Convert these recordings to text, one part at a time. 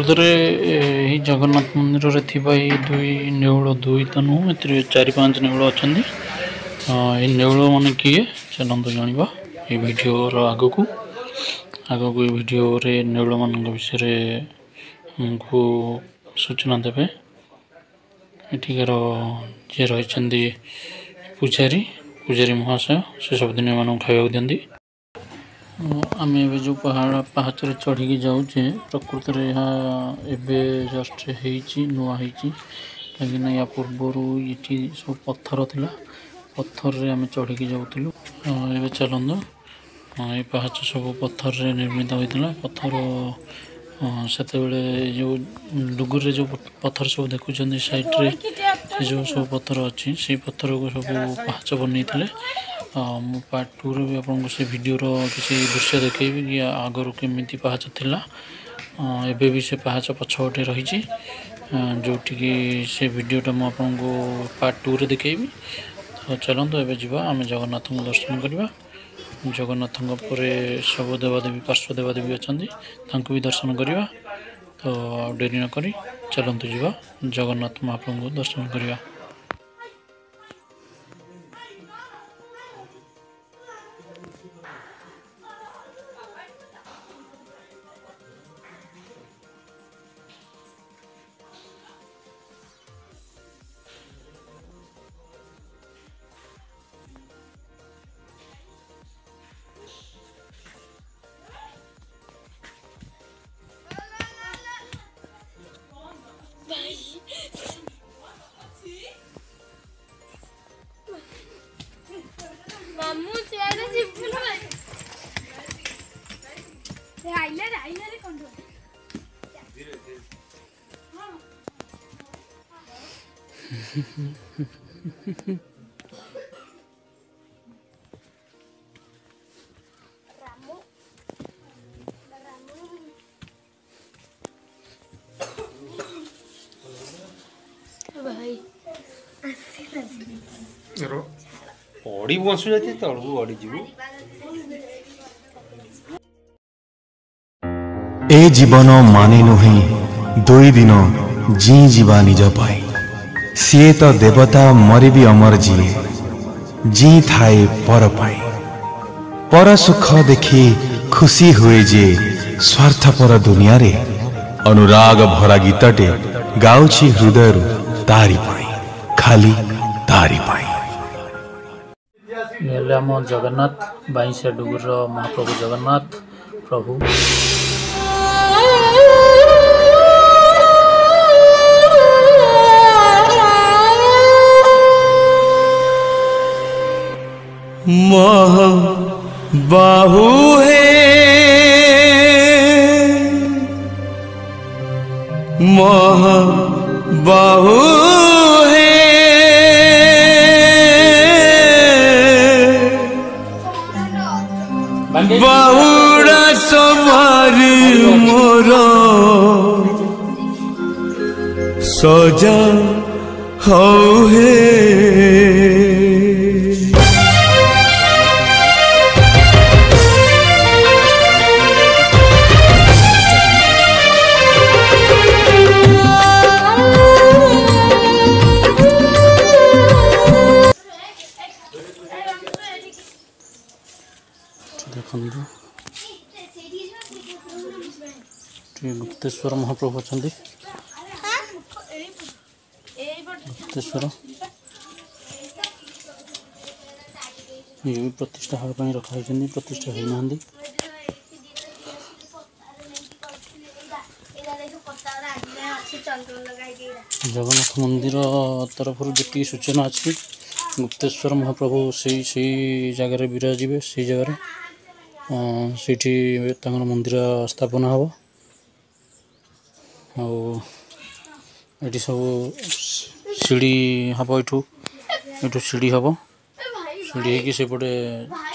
ପ୍ରକୃତରେ ଏହି ଜଗନ୍ନାଥ ମନ୍ଦିରରେ ଥିବା ଏହି ଦୁଇ ନେଉଳ ଦୁଇ ତ ନୁହଁ ଏଥିରେ ଚାରି ପାଞ୍ଚ ନେଉଳ ଅଛନ୍ତି ଏହି ନେଉଳ ମାନେ କିଏ ଚାଲନ୍ତୁ ଜାଣିବା ଏହି ଭିଡ଼ିଓର ଆଗକୁ ଆଗକୁ ଏହି ଭିଡ଼ିଓରେ ନେଉଳମାନଙ୍କ ବିଷୟରେ ଆମକୁ ସୂଚନା ଦେବେ ଏଠିକାର ଯିଏ ରହିଛନ୍ତି ପୂଜାରୀ ପୂଜାରୀ ମହାଶୟ ସେ ସବୁଦିନ ଏମାନଙ୍କୁ ଖାଇବାକୁ ଦିଅନ୍ତି ଆମେ ଏବେ ଯେଉଁ ପାହାଡ଼ ପାହାଚରେ ଚଢ଼ିକି ଯାଉଛେ ପ୍ରକୃତରେ ଏହା ଏବେ ଜଷ୍ଟ ହେଇଛି ନୂଆ ହେଇଛି। କାହିଁକିନା ୟା ପୂର୍ବରୁ ଏଠି ସବୁ ପଥର ଥିଲା ପଥରରେ ଆମେ ଚଢ଼ିକି ଯାଉଥିଲୁ। ଏବେ ଚାଲନ୍ତୁ। ଏ ପାହାଚ ସବୁ ପଥରରେ ନିର୍ମିତ ହୋଇଥିଲା। ପଥର ସେତେବେଳେ ଯେଉଁ ଡୁଗୁରରେ ଯେଉଁ ପଥର ସବୁ ଦେଖୁଛନ୍ତି ସାଇଡ଼ରେ ସେ ଯେଉଁ ସବୁ ପଥର ଅଛି ସେଇ ପଥରକୁ ସବୁ ପାହାଚ ବନେଇଥିଲେ। ମୁଁ ପାର୍ଟ ଟୁରେ ବି ଆପଣଙ୍କୁ ସେ ଭିଡ଼ିଓର କିଛି ଦୃଶ୍ୟ ଦେଖେଇବି କି ଆଗରୁ କେମିତି ପାହାଚ ଥିଲା। ଏବେ ବି ସେ ପାହାଚ ପଛପଟେ ରହିଛି। ଯେଉଁଠିକି ସେ ଭିଡ଼ିଓଟା ମୁଁ ଆପଣଙ୍କୁ ପାର୍ଟ ଟୁରେ ଦେଖେଇବି। ତ ଚାଲନ୍ତୁ ଏବେ ଯିବା। ଆମେ ଜଗନ୍ନାଥଙ୍କୁ ଦର୍ଶନ କରିବା। ଜଗନ୍ନାଥଙ୍କ ପରେ ସବୁ ଦେବାଦେବୀ ପାର୍ଶ୍ୱ ଦେବାଦେବୀ ଅଛନ୍ତି। ତାଙ୍କୁ ବି ଦର୍ଶନ କରିବା। ତ ଆଉ ଡେରି ନକରି ଚାଲନ୍ତୁ ଯିବା। ଜଗନ୍ନାଥ ମହାପ୍ରଭୁଙ୍କୁ ଦର୍ଶନ କରିବା। ଭାଇ ପଡ଼ି ବଞ୍ଚୁ ଯଦି ତଳକୁ ଗଡ଼ିଯିବୁ। ଏ ଜୀବନ ମାନେ ନୁହେଁ ଦୁଇ ଦିନ ଜି ଯିବା ନିଜ ପାଇଁ। ସିଏ ତ ଦେବତା ମରି ବି ଅମର ଯିଏ। ଜି ଥାଏ ପର ପାଇଁ। ପର ସୁଖ ଦେଖି ଖୁସି ହୁଏ ଯେ ସ୍ୱାର୍ଥପର ଦୁନିଆରେ ଅନୁରାଗ ଭରା ଗୀତଟେ ଗାଉଛି ହୃଦୟରୁ ତାରି ପାଇଁ ଖାଲି ତାରି ପାଇଁ। ଇଏ ହେଲେ ଆମ ଜଗନ୍ନାଥ ବାଇଁଶିଆ ଡୁଗୁରର ମହାପ୍ରଭୁ ଜଗନ୍ନାଥ ପ୍ରଭୁ। मोह बाहु है। मोह बाहु है। बाहुड़ा सवार मोर। सजा हौ है। ଗୁପ୍ତେଶ୍ୱର ମହାପ୍ରଭୁ ଅଛନ୍ତି ଗୁପ୍ତେଶ୍ୱର ଇଏ ବି ପ୍ରତିଷ୍ଠା ହେବା ପାଇଁ ରଖା ହେଇଛନ୍ତି ପ୍ରତିଷ୍ଠା ହେଇନାହାନ୍ତି ଜଗନ୍ନାଥ ମନ୍ଦିର ତରଫରୁ ଯେତିକି ସୂଚନା ଅଛି ଗୁପ୍ତେଶ୍ୱର ମହାପ୍ରଭୁ ସେଇ ସେଇ ଜାଗାରେ ବିରାଜିବେ ସେଇ ଜାଗାରେ। ଅଁ, ସେଇଠି ତାଙ୍କର ମନ୍ଦିର ସ୍ଥାପନ ହେବ। ଆଉ ଏଠି ସବୁ ସିଢ଼ି ହେବ ଏଠୁ। ଏଠୁ ସିଢ଼ି ହେବ। ସିଢ଼ି ହେଇକି ସେପଟେ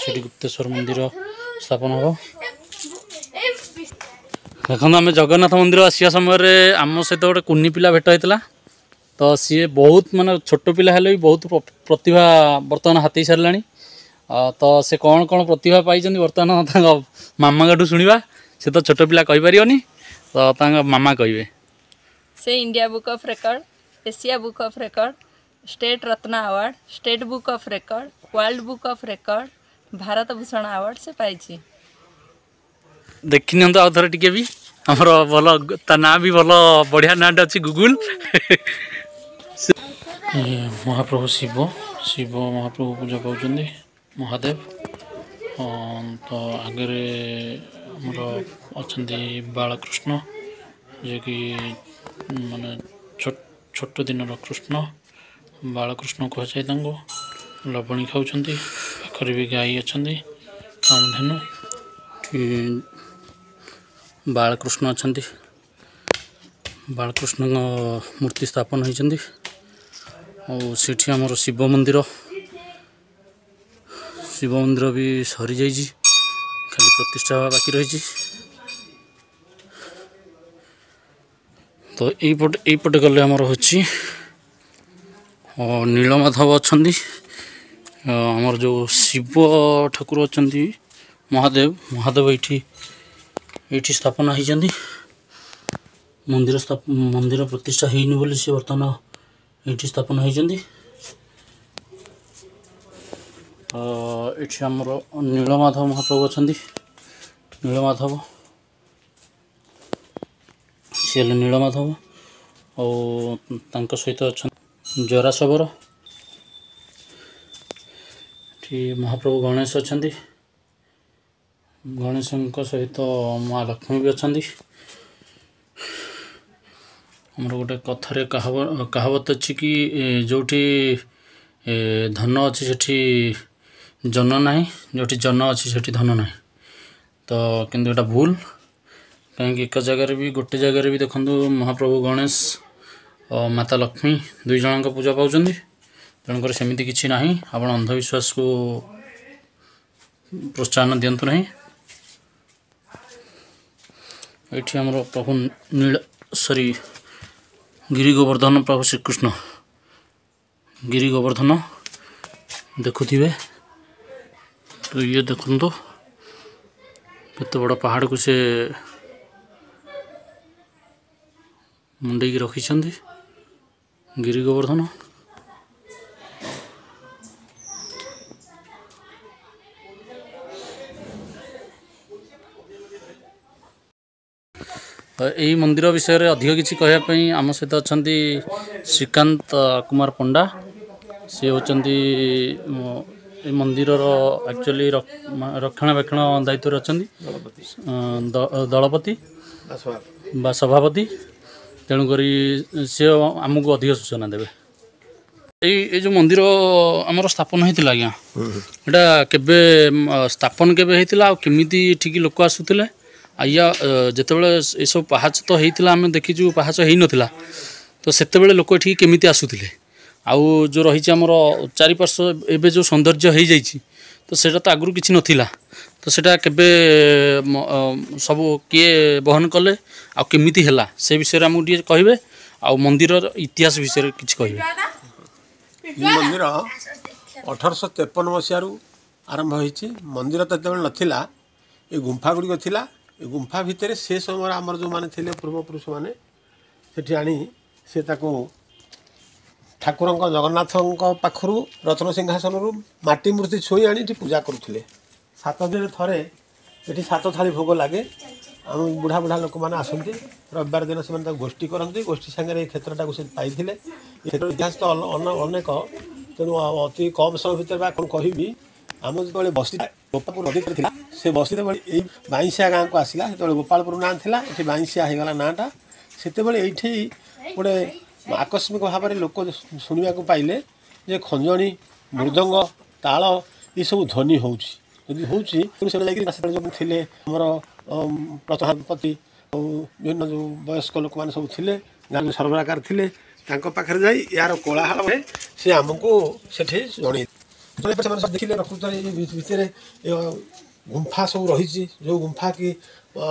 ସେଠି ଗୁପ୍ତେଶ୍ୱର ମନ୍ଦିର ସ୍ଥାପନ ହେବ। ଦେଖନ୍ତୁ ଆମେ ଜଗନ୍ନାଥ ମନ୍ଦିର ଆସିବା ସମୟରେ ଆମ ସହିତ ଗୋଟେ କୁନି ପିଲା ଭେଟ ହେଇଥିଲା। ତ ସିଏ ବହୁତ ମାନେ ଛୋଟ ପିଲା ହେଲେ ବି ବହୁତ ପ୍ର- ପ୍ରତିଭା ବର୍ତ୍ତମାନ ହାତେଇ ସାରିଲାଣି। ତ ସେ କ'ଣ କ'ଣ ପ୍ରତିଭା ପାଇଛନ୍ତି ବର୍ତ୍ତମାନ ତାଙ୍କ ମାମାଙ୍କଠୁ ଶୁଣିବା। ସେ ତ ଛୋଟ ପିଲା କହିପାରିବନି। ତ ତାଙ୍କ ମାମା କହିବେ। ସେ India book of record Asia book of record state Ratna award state book of record world book of record Bharat Bhushan award ସେ ପାଇଛି। ଦେଖିନିଅନ୍ତୁ ଆଉ ଥରେ ଟିକେ ବି। ଆମର ଭଲ ତା ନାଁ ବି ଭଲ ବଢ଼ିଆ ନାଁଟେ ଅଛି ଗୁଗୁଲ। ମହାପ୍ରଭୁ ଶିବ ଶିବ ମହାପ୍ରଭୁ ପୂଜା ପାଉଛନ୍ତି ମହାଦେବ। ହଁ, ତ ଆଗରେ ଆମର ଅଛନ୍ତି ବାଳକୃଷ୍ଣ ଯିଏକି ମାନେ ଛୋଟ ଦିନର କୃଷ୍ଣ। ବାଳକୃଷ୍ଣ କୁହାଯାଏ ତାଙ୍କୁ। ଲବଣୀ ଖାଉଛନ୍ତି ପାଖରେ ବି ଗାଈ ଅଛନ୍ତି କାମଧେନୁ। ବାଳକୃଷ୍ଣ ଅଛନ୍ତି। ବାଳକୃଷ୍ଣଙ୍କ ମୂର୍ତ୍ତି ସ୍ଥାପନ ହୋଇଛନ୍ତି। ଆଉ ସେଠି ଆମର ଶିବ ମନ୍ଦିର। ଶିବ ମନ୍ଦିର ବି ସରିଯାଇଛି। ଖାଲି ପ୍ରତିଷ୍ଠା ହେବା ବାକି ରହିଛି ତ ଏଇପଟେ ଏଇପଟେ ଗଲେ ଆମର ହେଉଛି ଅ, ନୀଳମାଧବ ଅଛନ୍ତି ଅ, ଆମର ଯେଉଁ ଶିବ ଠାକୁର ଅଛନ୍ତି ମହାଦେବ ମହାଦେବ ଏଇଠି ଏଇଠି ସ୍ଥାପନ ହେଇଛନ୍ତି ମନ୍ଦିର ସ୍ଥାପ ମନ୍ଦିର ପ୍ରତିଷ୍ଠା ହେଇନି ବୋଲି ସେ ବର୍ତ୍ତମାନ ଏଇଠି ସ୍ଥାପନ ହେଇଛନ୍ତି ଅ, ଏଠି ଆମର ନୀଳମାଧବ ମହାପ୍ରଭୁ ଅଛନ୍ତି ନୀଳମାଧବ। ସିଏ ହେଲେ ନୀଳମାଧବ ଆଉ ତାଙ୍କ ସହିତ ଅଛନ୍ତି ଜରାସବର। ଏଠି ମହାପ୍ରଭୁ ଗଣେଶ ଅଛନ୍ତି। ଗଣେଶଙ୍କ ସହିତ ମା ଲକ୍ଷ୍ମୀ ବି ଅଛନ୍ତି। ଆମର ଗୋଟେ କଥାରେ କାହାବ କାହାବତ ଅଛି କି ଏ, ଯେଉଁଠି ଏ, ଧନ ଅଛି ସେଠି ଜନ ନାହିଁ ଯେଉଁଠି ଜନ ଅଛି ସେଠି ଧନ ନାହିଁ। ତ କିନ୍ତୁ ଏଇଟା ଭୁଲ କାହିଁକି ଏକ ଜାଗାରେ ବି ଗୋଟେ ଜାଗାରେ ବି ଦେଖନ୍ତୁ ମହାପ୍ରଭୁ ଗଣେଶ ଓ ମାତା ଲକ୍ଷ୍ମୀ ଦୁଇ ଜଣଙ୍କ ପୂଜା ପାଉଛନ୍ତି ତେଣୁକରି ସେମିତି କିଛି ନାହିଁ ଆପଣ ଅନ୍ଧବିଶ୍ୱାସକୁ ପ୍ରୋତ୍ସାହନ ଦିଅନ୍ତୁ ନାହିଁ ଏଠି ଆମର ପ୍ରଭୁ ନୀଳ ସରି ଗିରି ଗୋବର୍ଦ୍ଧନ ପ୍ରଭୁ ଶ୍ରୀକୃଷ୍ଣ। ଗିରି ଗୋବର୍ଦ୍ଧନ ଦେଖୁଥିବେ। ତ ଇଏ ଦେଖନ୍ତୁ। କେତେ ବଡ଼ ପାହାଡ଼କୁ ସେ ମୁଣ୍ଡେଇକି ରଖିଛନ୍ତି। ଗିରି ଗୋବର୍ଦ୍ଧନ ତ ଏଇ ମନ୍ଦିର ବିଷୟରେ ଅଧିକ କିଛି କହିବା ପାଇଁ ଆମ ସହିତ ଅଛନ୍ତି ଶ୍ରୀକାନ୍ତ କୁମାର ପଣ୍ଡା। ସେ ହେଉଛନ୍ତି ମ, ଏ ମନ୍ଦିରର ଆକ୍ଚୁଆଲି ରକ୍ଷଣାବେକ୍ଷଣ ଦାୟିତ୍ୱରେ ଅଛନ୍ତି। ଅ, ଦ- ଦଳପତି ବା ସଭାପତି। ତେଣୁକରି ସେ ଆମକୁ ଅଧିକ ସୂଚନା ଦେବେ। ଏଇ ଏଇ ଯେଉଁ ମନ୍ଦିର ଆମର ସ୍ଥାପନ ହେଇଥିଲା ଆଜ୍ଞା ଏଇଟା କେବେ ମ, ସ୍ଥାପନ କେବେ ହେଇଥିଲା ଆଉ କେମିତି ଏଠିକି ଲୋକ ଆସୁଥିଲେ? ଆଜ୍ଞା ଅ, ଯେତେବେଳେ ଏସବୁ ପାହାଚ ତ ହେଇଥିଲା ଆମେ ଦେଖିଛୁ ପାହାଚ ହେଇନଥିଲା। ତ ସେତେବେଳେ ଲୋକ ଏଠିକି କେମିତି ଆସୁଥିଲେ? ଆଉ ଯେଉଁ ରହିଛି ଆମର ଚାରିପାର୍ଶ୍ୱ ଏବେ ଯେଉଁ ସୌନ୍ଦର୍ଯ୍ୟ ହେଇଯାଇଛି ତ ସେଇଟା ତ ଆଗରୁ କିଛି ନଥିଲା। ତ ସେଇଟା କେବେ ମ, ଅ, ସବୁ କିଏ ବହନ କଲେ ଆଉ କେମିତି ହେଲା ସେ ବିଷୟରେ ଆମକୁ ଟିକେ କହିବେ ଆଉ ମନ୍ଦିରର ଇତିହାସ ବିଷୟରେ କିଛି କହିବେ। ଏହି ମନ୍ଦିର ଅଠରଶହ ତେପନ ମସିହାରୁ ଆରମ୍ଭ ହୋଇଛି। ମନ୍ଦିର ତ ଯେତେବେଳେ ନଥିଲା ଏ ଗୁମ୍ଫା ଗୁଡ଼ିକ ଥିଲା ଏ ଗୁମ୍ଫା ଭିତରେ ସେ ସମୟରେ ଆମର ଯେଉଁମାନେ ଥିଲେ ପୂର୍ବପୁରୁଷମାନେ ସେଠି ଆଣି ସେ ତାକୁ ଠାକୁରଙ୍କ ଜଗନ୍ନାଥଙ୍କ ପାଖରୁ ରତ୍ନ ସିଂହାସନରୁ ମାଟି ମୂର୍ତ୍ତି ଛୁଇଁ ଆଣି ଏଠି ପୂଜା କରୁଥିଲେ ସାତ ଦିନରେ ଥରେ ଏଠି ସାତ ଥାଳି ଭୋଗ ଲାଗେ ଆମ ବୁଢ଼ା ବୁଢ଼ା ଲୋକମାନେ ଆସନ୍ତି ରବିବାର ଦିନ ସେମାନେ ତାକୁ ଗୋଷ୍ଠୀ କରନ୍ତି। ଗୋଷ୍ଠୀ ସାଙ୍ଗରେ ଏ କ୍ଷେତ୍ରଟାକୁ ସେ ପାଇଥିଲେ। ଏ କ୍ଷେତ୍ର ଇତିହାସ ତ ଅଲ- ଅନ- ଅନେକ। ତେଣୁ ଅ- ଅତି କମ୍ ସମୟ ଭିତରେ ବା କ'ଣ କହିବି? ଆମ ଯେତେବେଳେ ବସ୍ତି ଗୋପାଳପୁର ନଦୀ କୂଳେ ଥିଲା ସେ ବସ୍ତି ଯେତେବେଳେ ଏଇ ବାଇଁଶିଆ ଗାଁକୁ ଆସିଲା ସେତେବେଳେ ଗୋପାଳପୁର ନାଁ ଥିଲା ଏଠି ବାଇଁଶିଆ ହେଇଗଲା ନାଁଟା। ସେତେବେଳେ ଏଇଠି ଗୋଟେ ଆକସ୍ମିକ ଭାବରେ ଲୋକ ଶୁଣିବାକୁ ପାଇଲେ ଯେ ଖଞ୍ଜଣି ମୃଦଙ୍ଗ ତାଳ ଏସବୁ ଧ୍ୱନି ହେଉଛି ଯଦି ହେଉଛି ତେଣୁ ସେମାନେ ଯାଇକି ସେତେବେଳେ ଯେଉଁ ଥିଲେ ଆମର ଅମ୍, ପ୍ରଧାନପତି ଆଉ ବିଭିନ୍ନ ଯେଉଁ ବୟସ୍କ ଲୋକମାନେ ସବୁ ଥିଲେ ଗାଁରେ ସରବରାକାର ଥିଲେ ତାଙ୍କ ପାଖରେ ଯାଇ ଏହାର କୋଳାହଳରେ ସେ ଆମକୁ ସେଠି ଜଣେଇ ଯେତେବେଳେ ସେମାନେ ସବୁ ଦେଖିଲେ ପ୍ରକୃତରେ ଏ ଭି- ଭିତରେ ଏ ଗୁମ୍ଫା ସବୁ ରହିଛି ଯେଉଁ ଗୁମ୍ଫା କି ଅ,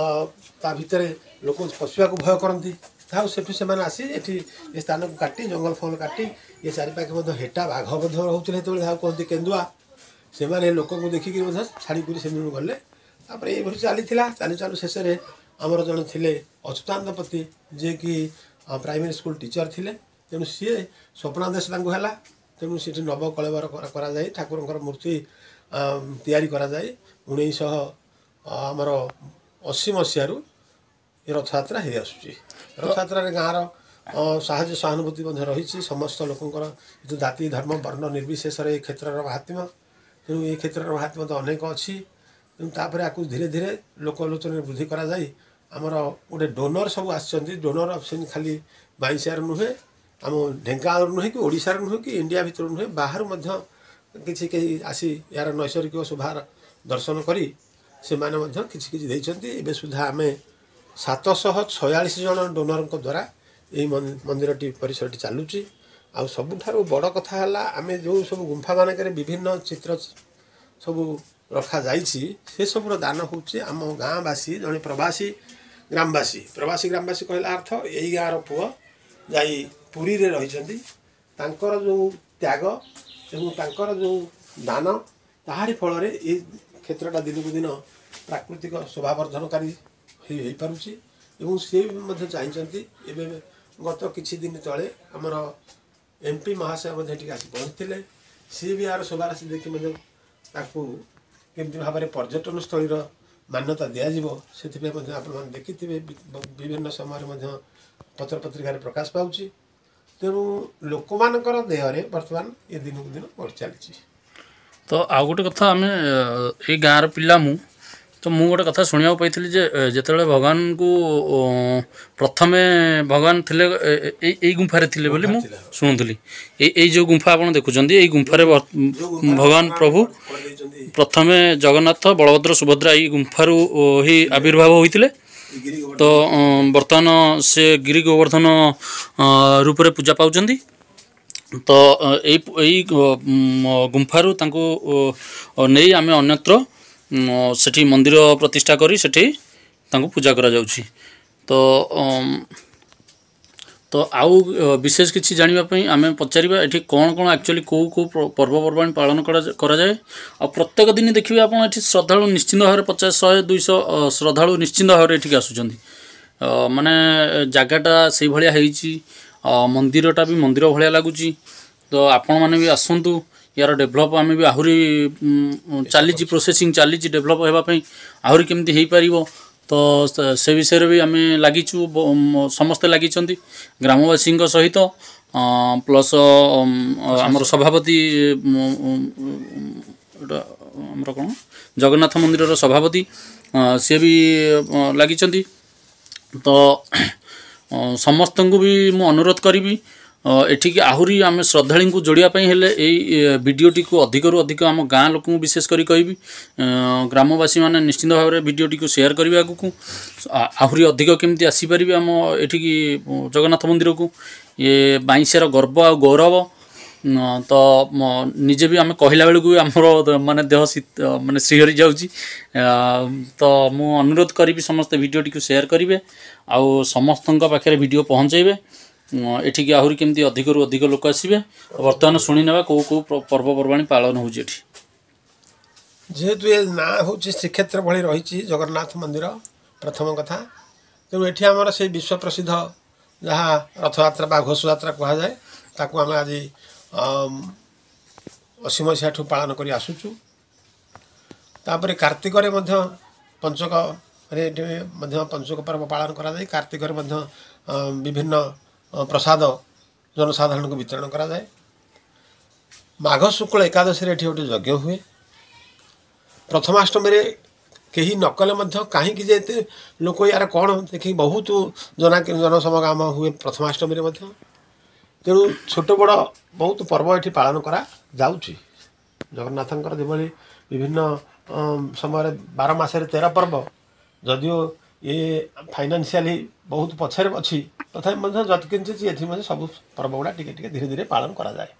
ତା ଭିତରେ ଲୋକ ପଶିବାକୁ ଭୟ କରନ୍ତି ଯାହା ହଉ ସେଠୁ ସେମାନେ ଆସି ଏଠି ଏ ସ୍ଥାନକୁ କାଟି ଜଙ୍ଗଲ ଫଙ୍ଗଲ କାଟି ଏ ଚାରିପାଖେ ମଧ୍ୟ ହେଟା ବାଘ ମଧ୍ୟ ରହୁଥିଲେ ସେତେବେଳେ ଯାହାକୁ କୁହନ୍ତି କେନ୍ଦୁଆ। ସେମାନେ ଲୋକଙ୍କୁ ଦେଖିକି ମଧ୍ୟ ଛାଡ଼ିକରି ସେମାନଙ୍କୁ ଗଲେ। ତାପରେ ଏଇଭଳି ଚାଲିଥିଲା। ଚାଲୁ ଚାଲୁ ଶେଷରେ ଆମର ଜଣେ ଥିଲେ ଅଚ୍ୟୁତାନନ୍ଦ ପତି ଯିଏକି ପ୍ରାଇମେରୀ ସ୍କୁଲ ଟିଚର ଥିଲେ। ତେଣୁ ସିଏ ସ୍ୱପ୍ନାଦେଶ ତାଙ୍କୁ ହେଲା। ତେଣୁ ସେଠି ନବକଳେବର କରା- କରାଯାଇ ଠାକୁରଙ୍କର ମୂର୍ତ୍ତି ଆ, ତିଆରି କରାଯାଇ ଉଣେଇଶହ ଆ, ଆମର ଅଶୀ ମସିହାରୁ ଏ ରଥଯାତ୍ରା ହେଇ ଆସୁଛି ରଥଯାତ୍ରାରେ ଗାଁର ଅ, ସାହାଯ୍ୟ ସହାନୁଭୂତି ମଧ୍ୟ ରହିଛି। ସମସ୍ତ ଲୋକଙ୍କର ଯେଉଁ ଜାତି ଧର୍ମ ବର୍ଣ୍ଣ ନିର୍ବିଶେଷରେ ଏ କ୍ଷେତ୍ରର ମାହାତ୍ମ୍ୟ ତେଣୁ ଏ କ୍ଷେତ୍ରର ମାହାତ୍ମ୍ୟ ତ ଅନେକ ଅଛି। ତେଣୁ ତାପରେ ଆକୁ ଧୀରେ ଧୀରେ ଲୋକଲୋଚନରେ ବୃଦ୍ଧି କରାଯାଇ ଆମର ଗୋଟେ ଡୋନର ସବୁ ଆସିଛନ୍ତି। ଡୋନର ଅପସନ୍ ଖାଲି ବାଇଶିଆର ନୁହେଁ ଆମ ଢେଙ୍କାନାଳରୁ ନୁହେଁ କି ଓଡ଼ିଶାର ନୁହେଁ କି ଇଣ୍ଡିଆ ଭିତରୁ ନୁହେଁ ବାହାରୁ ମଧ୍ୟ କିଛି କେହି ଆସି ଏହାର ନୈସର୍ଗିକ ଶୋଭାର ଦର୍ଶନ କରି ସେମାନେ ମଧ୍ୟ କିଛି କିଛି ଦେଇଛନ୍ତି। ଏବେ ସୁଦ୍ଧା ଆମେ ସାତଶହ ଛୟାଳିଶ ଜଣ ଡୋନରଙ୍କ ଦ୍ୱାରା ମନ୍ଦି- ମନ୍ଦିରଟି ପରିସରଟି ଚାଲୁଛି ଆଉ ସବୁଠାରୁ ବଡ଼ କଥା ହେଲା ଆମେ ଯେଉଁ ସବୁ ଗୁମ୍ଫାମାନଙ୍କରେ ବିଭିନ୍ନ ଚିତ୍ର ସବୁ ରଖାଯାଇଛି ସେସବୁର ଦାନ ହେଉଛି ଆମ ଗାଁବାସୀ ଜଣେ ପ୍ରବାସୀ ଗ୍ରାମବାସୀ। ପ୍ରବାସୀ ଗ୍ରାମବାସୀ କହିଲା ଅର୍ଥ ଏଇ ଗାଁର ପୁଅ ଯାଇ ପୁରୀରେ ରହିଛନ୍ତି। ତାଙ୍କର ଯେଉଁ ତ୍ୟାଗ ଏବଂ ତାଙ୍କର ଯେଉଁ ଦାନ ତାହାରି ଫଳରେ ଏ କ୍ଷେତ୍ରଟା ଦିନକୁ ଦିନ ପ୍ରାକୃତିକ ଶୋଭାବର୍ଦ୍ଧନକାରୀ ହେଇପାରୁଛି ଏବଂ ସିଏ ବି ମଧ୍ୟ ଚାହିଁଛନ୍ତି ଏବେ ଗତ କିଛି ଦିନ ତଳେ ଆମର ଏମ୍ ପି ମହାଶୟ ମଧ୍ୟ ଏଠିକି ଆସି ପହଞ୍ଚିଥିଲେ। ସିଏ ବି ଏହାର ଶୋଭାରାଶି ଦେଖି ମଧ୍ୟ ତାକୁ କେମିତି ଭାବରେ ପର୍ଯ୍ୟଟନ ସ୍ଥଳୀର ମାନ୍ୟତା ଦିଆଯିବ ସେଥିପାଇଁ ମଧ୍ୟ ଆପଣମାନେ ଦେଖିଥିବେ ବି- ବିଭିନ୍ନ ସମୟରେ ମଧ୍ୟ ପତ୍ରପତ୍ରିକାରେ ପ୍ରକାଶ ପାଉଛି। ତେଣୁ ଲୋକମାନଙ୍କର ଦେହରେ ବର୍ତ୍ତମାନ ଏ ଦିନକୁ ଦିନ ବଢ଼ି ଚାଲିଛି ତ ଆଉ ଗୋଟେ କଥା ଆମେ ଅ, ଏଇ ଗାଁର ପିଲା ମୁଁ ତ ମୁଁ ଗୋଟେ କଥା ଶୁଣିବାକୁ ପାଇଥିଲି ଯେ ଯେତେବେଳେ ଭଗବାନଙ୍କୁ ପ୍ରଥମେ ଭଗବାନ ଥିଲେ ଏଇ ଏଇ ଗୁମ୍ଫାରେ ଥିଲେ ବୋଲି ମୁଁ ଶୁଣୁଥିଲି। ଏଇ ଏଇ ଯେଉଁ ଗୁମ୍ଫା ଆପଣ ଦେଖୁଛନ୍ତି ଏଇ ଗୁମ୍ଫାରେ ଭଗବାନ ପ୍ରଭୁ ପ୍ରଥମେ ଜଗନ୍ନାଥ ବଳଭଦ୍ର ସୁଭଦ୍ରା ଏଇ ଗୁମ୍ଫାରୁ ହିଁ ଆବିର୍ଭାବ ହୋଇଥିଲେ। ତ ବର୍ତ୍ତମାନ ସେ ଗିରି ଗୋବର୍ଦ୍ଧନ ରୂପରେ ପୂଜା ପାଉଛନ୍ତି। ତ ଏଇ ଏଇ ଗୁମ୍ଫାରୁ ତାଙ୍କୁ ନେଇ ଆମେ ଅନ୍ୟତ୍ର ସେଠି ମନ୍ଦିର ପ୍ରତିଷ୍ଠା କରି ସେଠି ତାଙ୍କୁ ପୂଜା କରାଯାଉଛି। ତ ତ ଆଉ ବିଶେଷ କିଛି ଜାଣିବା ପାଇଁ ଆମେ ପଚାରିବା ଏଠି କ'ଣ କ'ଣ ଆକ୍ଚୁଆଲି କେଉଁ କେଉଁ ପର୍ବପର୍ବାଣି ପାଳନ କରାଯା- କରାଯାଏ। ଆଉ ପ୍ରତ୍ୟେକ ଦିନ ଦେଖିବେ ଆପଣ ଏଠି ଶ୍ରଦ୍ଧାଳୁ ନିଶ୍ଚିନ୍ତ ଭାବରେ ପଚାଶ ଶହେ ଦୁଇଶହ ଶ୍ରଦ୍ଧାଳୁ ନିଶ୍ଚିନ୍ତ ଭାବରେ ଏଠିକି ଆସୁଛନ୍ତି। ମାନେ ଜାଗାଟା ସେଇଭଳିଆ ହେଇଛି। ମନ୍ଦିରଟା ବି ମନ୍ଦିର ଭଳିଆ ଲାଗୁଛି। ତ ଆପଣମାନେ ବି ଆସନ୍ତୁ। ୟାର ଡେଭଲପ୍ ଆମେ ବି ଆହୁରି ଉମ୍, ଚାଲିଛି ପ୍ରୋସେସିଂ ଚାଲିଛି ଡେଭଲପ୍ ହେବା ପାଇଁ ଆହୁରି କେମିତି ହେଇପାରିବ? ତ ସେ- ସେ ବିଷୟରେ ବି ଆମେ ଲାଗିଛୁ ବ- ମ- ସମସ୍ତେ ଲାଗିଛନ୍ତି ଗ୍ରାମବାସୀଙ୍କ ସହିତ। ପ୍ଲସ୍ ଆମର ସଭାପତି ଉମ୍, ଉମ୍, ଉମ୍, ଏଇଟା ଆମର କ'ଣ? ଜଗନ୍ନାଥ ମନ୍ଦିରର ସଭାପତି ଅ, ସିଏ ବି ଅ, ଲାଗିଛନ୍ତି। ତ ଅ, ସମସ୍ତଙ୍କୁ ବି ମୁଁ ଅନୁରୋଧ କରିବି ଅ, ଏଠିକି ଆହୁରି ଆମେ ଶ୍ରଦ୍ଧାଳୁଙ୍କୁ ଯୋଡ଼ିବା ପାଇଁ ହେଲେ ଏଇ ଭିଡ଼ିଓଟିକୁ ଅଧିକରୁ ଅଧିକ ଆମ ଗାଁ ଲୋକଙ୍କୁ ବିଶେଷ କରି କହିବି। ଗ୍ରାମବାସୀମାନେ ନିଶ୍ଚିନ୍ତ ଭାବରେ ଭିଡ଼ିଓଟିକୁ ସେୟାର କରିବେ ଆଗକୁ। ଆହୁରି ଅଧିକ କେମିତି ଆସିପାରିବେ ଆମ ଏଠିକି ଜଗନ୍ନାଥ ମନ୍ଦିରକୁ ଇଏ ବାଇଁଶିଆର ଗର୍ବ ଆଉ ଗୌରବ। ତ ନିଜେ ବି ଆମେ କହିଲା ବେଳକୁ ଆମର ମାନେ ଦେହ ମାନେ ଶ୍ରୀହରି ଯାଉଛି। ତ ମୁଁ ଅନୁରୋଧ କରିବି ସମସ୍ତେ ଭିଡ଼ିଓଟିକୁ ସେୟାର କରିବେ। ଆଉ ସମସ୍ତଙ୍କ ପାଖରେ ଭିଡ଼ିଓ ପହଞ୍ଚାଇବେ। ଏଠିକି ଆହୁରି କେମିତି ଅଧିକରୁ ଅଧିକ ଲୋକ ଆସିବେ? ବର୍ତ୍ତମାନ ଶୁଣି ନେବା କେଉଁ କେଉଁ ପର୍ବପର୍ବାଣି ପାଳନ ହେଉଛି ଏଠି। ଯେହେତୁ ଏ ନାଁ ହେଉଛି ଶ୍ରୀକ୍ଷେତ୍ର ଭଳି ରହିଛି ଜଗନ୍ନାଥ ମନ୍ଦିର ପ୍ରଥମ କଥା। ତେଣୁ ଏଠି ଆମର ସେଇ ବିଶ୍ୱ ପ୍ରସିଦ୍ଧ ଯାହା ରଥଯାତ୍ରା ବା ଘୋଷଯାତ୍ରା କୁହାଯାଏ ତାକୁ ଆମେ ଆଜି ଅଶୀ ମସିହାଠୁ ପାଳନ କରି ଆସୁଛୁ। ତାପରେ କାର୍ତ୍ତିକରେ ମଧ୍ୟ ପଞ୍ଚକରେ ଏଠି ମଧ୍ୟ ପଞ୍ଚକ ପର୍ବ ପାଳନ କରାଯାଏ। କାର୍ତ୍ତିକରେ ମଧ୍ୟ ବିଭିନ୍ନ ପ୍ରସାଦ ଜନସାଧାରଣଙ୍କୁ ବିତରଣ କରାଯାଏ। ମାଘ ଶୁକ୍ଳ ଏକାଦଶୀରେ ଏଠି ଗୋଟେ ଯଜ୍ଞ ହୁଏ। ପ୍ରଥମାଷ୍ଟମୀରେ କେହି ନ କଲେ ମଧ୍ୟ କାହିଁକି ଯେ ଏତେ ଲୋକ ୟାର କ'ଣ? ଦେଖି ବହୁତ ଜନା ଜନସମାଗମ ହୁଏ ପ୍ରଥମାଷ୍ଟମୀରେ ମଧ୍ୟ। ତେଣୁ ଛୋଟ ବଡ଼ ବହୁତ ପର୍ବ ଏଠି ପାଳନ କରାଯାଉଛି। ଜଗନ୍ନାଥଙ୍କର ଯେଭଳି ବିଭିନ୍ନ ସମୟରେ ବାର ମାସରେ ତେର ପର୍ବ ଯଦିଓ ଇଏ ଫାଇନାନ୍ସିଆଲି ବହୁତ ପଛରେ ଅଛି ତଥାପି ମଧ୍ୟ ଯତ୍କିଞ୍ଚିତ୍ ଏଥି ମଧ୍ୟ ସବୁ ପର୍ବ ଗୁଡ଼ା ଟିକେ ଟିକେ ଧୀରେ ଧୀରେ ପାଳନ କରାଯାଏ